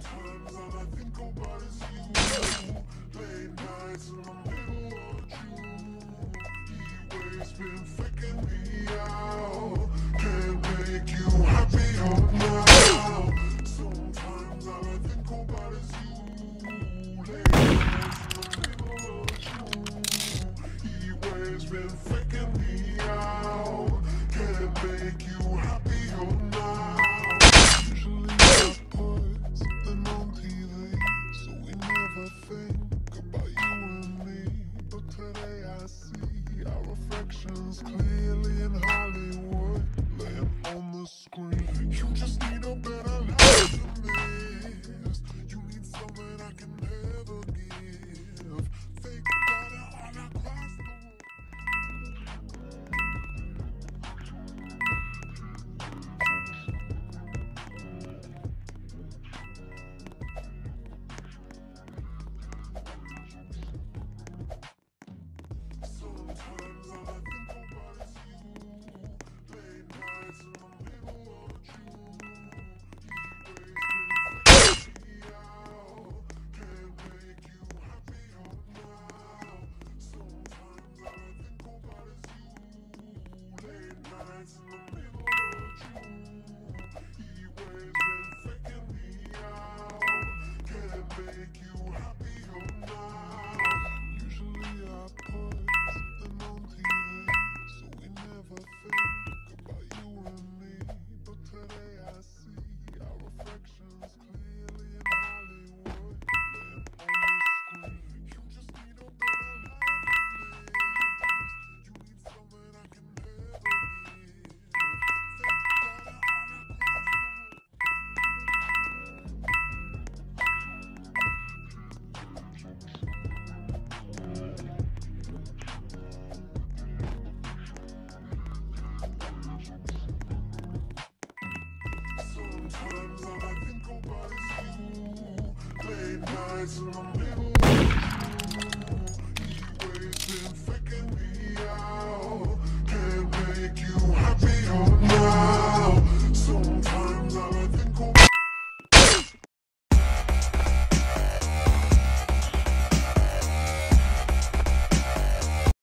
Sometimes all I think about is you Late nights in the middle of June E-waves been faking me out Can't make you happy all night lights in the middle